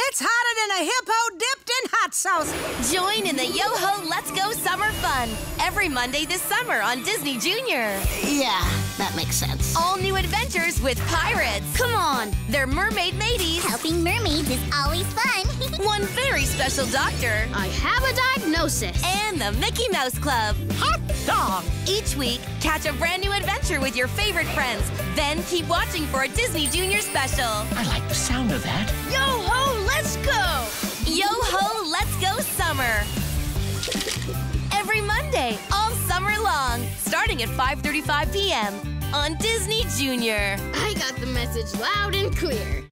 It's hotter than a hippo dipped in hot sauce. Join in the Yo-Ho Let's Go Summer Fun every Monday this summer on Disney Junior. Yeah, that makes sense. All new adventures with pirates. Come on, they're mermaid mateys. Helping mermaids is always fun. One very special doctor. I have a diagnosis. And the Mickey Mouse Club. Hot dog. Each week, catch a brand new adventure with your favorite friends. Then keep watching for a Disney Junior special. All summer long, starting at 5:35 p.m. on Disney Junior. I got the message loud and clear.